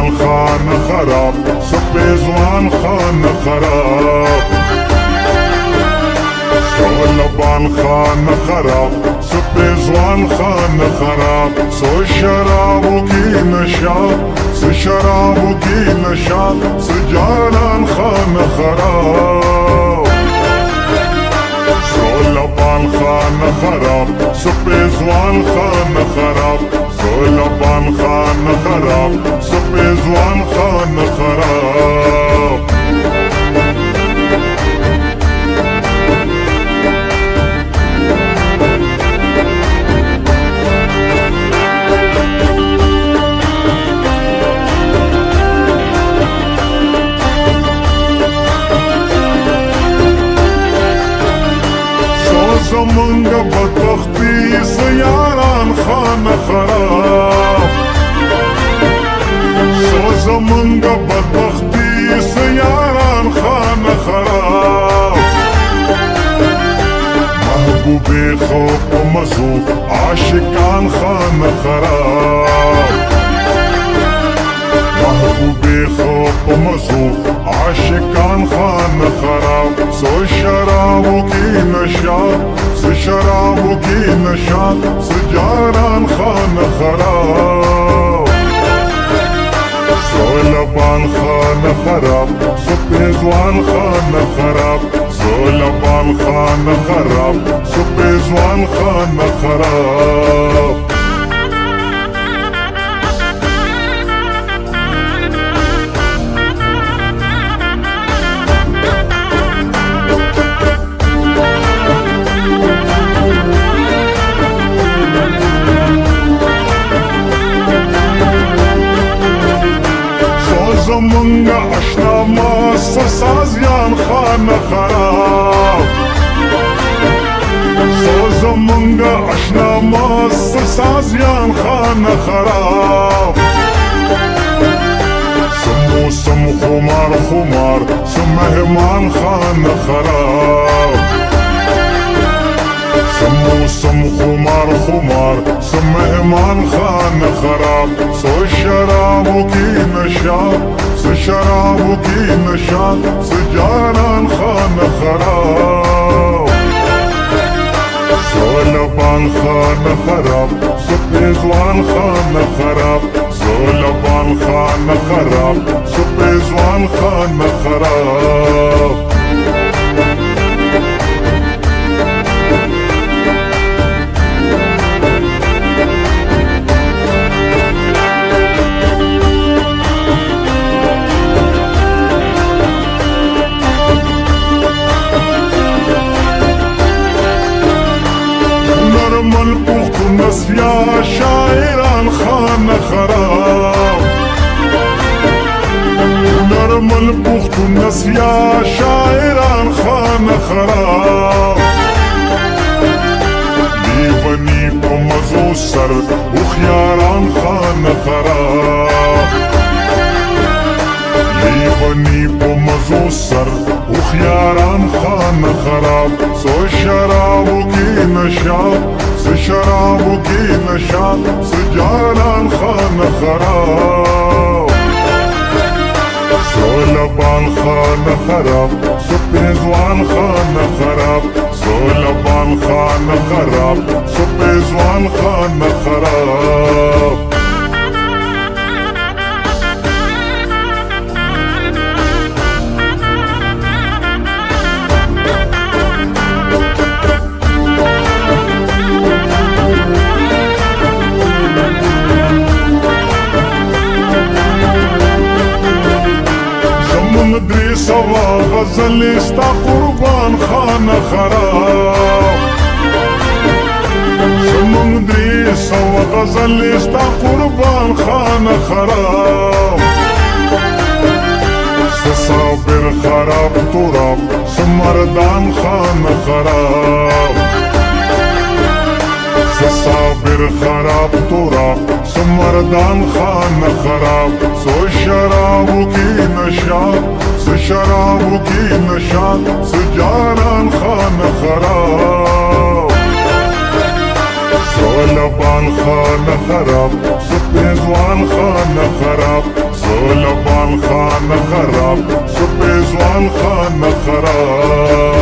زوان خان خراب سب زوان خان خراب. شغل بان خان خراب سب زوان خان خراب. سو شراب کی نشاب سو شراب کی نشاب سجانان خان خراب. شغل بان خان خراب سب زوان خان لبان خان خراب سپیزوان خان زمونږ بدبختی سیاران خان خراب. سو زمونږ بدبختی سیاران خان خراب. محبوبې خو په مزو عاشقان خان خراب. محبوبې خو په مزو عاشقان خان خراب. سو شرابو کی نشا شراب کی نشان، سجاران خان خراب. سولبان خان خراب، سپیزوان خان خراب. سولبان خان خراب، سپیزوان خان خراب. اشنا ما سازیان خان خراب سو زمونږ اشنا ما سازیان خان خراب سمو سم خمار خمار سم مهمان خان خراب خمار خمار سم مهمان خان خراب. سو شرابو کی نشاب سو شرابو کی نشاب سو جانان خان خراب. سو لبان خان خراب سو پیزوان خان خراب. سو لبان خان خراب سو پیزوان خان خراب. پختونس یا شاعران خان خراب نرمل پختونس یا شاعران خان خراب دیونی په مزو سر وخیاران خان خراب لیونی په مزو سر وخیاران خان خراب سو شرابو کی نشاب کی نشاب سو جانان خان خراب. سو لبان خان خراب سو پیزوان خان خراب. سو لبان خان خراب سو پیزوان خان خراب. سوا غزل ستا قربان خان خراب. زمون درې سوا غزل ستا قربان خان خراب. صابر خراب تراب سمردان خان خراب. صابر خراب تراب سمردان خان خراب. سو شرابو کی نشاب شراب کی نشان سے جانان خان خراب. سولبان خان خراب، سپیزوان خان خراب. سولبان خان خراب، سپیزوان خان خراب.